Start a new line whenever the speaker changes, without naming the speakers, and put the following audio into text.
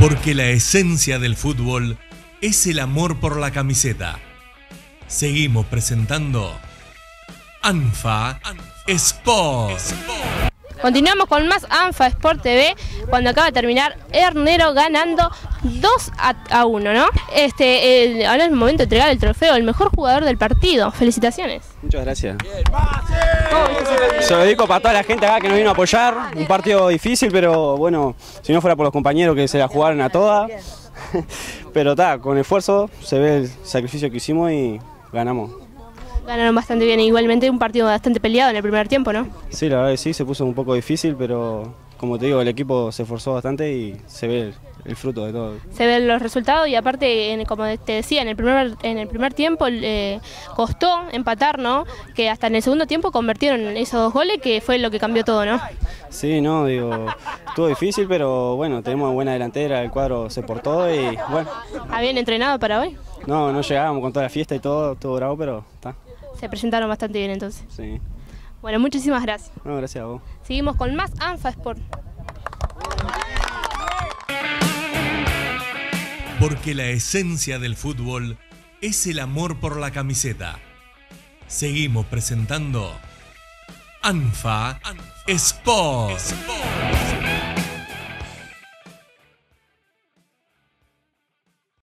Porque la esencia del fútbol es el amor por la camiseta. Seguimos presentando ANFA Sport.
Continuamos con más ANFA Sport TV cuando acaba de terminar Hernero ganando 2 a, 1, ¿no? Este, ahora es el momento de entregar el trofeo, el mejor jugador del partido. Felicitaciones.
Muchas gracias. Se lo dedico para toda la gente acá que nos vino a apoyar. Un partido difícil, pero bueno, si no fuera por los compañeros que se la jugaron a todas. Pero está, con esfuerzo se ve el sacrificio que hicimos y ganamos.
Ganaron bastante bien, igualmente un partido bastante peleado en el primer tiempo, ¿no?
Sí, la verdad que sí, se puso un poco difícil, pero como te digo, el equipo se esforzó bastante y se ve el, fruto de todo.
Se ven los resultados y aparte, como te decía, en el primer, en el primer tiempo eh, costó empatar, ¿no? Que hasta en el segundo tiempo convirtieron esos dos goles, que fue lo que cambió todo, ¿no?
Sí, no, digo, estuvo difícil, pero bueno, tenemos buena delantera, el cuadro se portó y bueno.
¿Habían entrenado para hoy?
No, no llegábamos con toda la fiesta y todo, todo bravo, pero está.
Se presentaron bastante bien entonces.
Sí.
Bueno, muchísimas gracias.
No, gracias a vos.
Seguimos con más ANFA Sport.
Porque la esencia del fútbol es el amor por la camiseta. Seguimos presentando ANFA, Sport.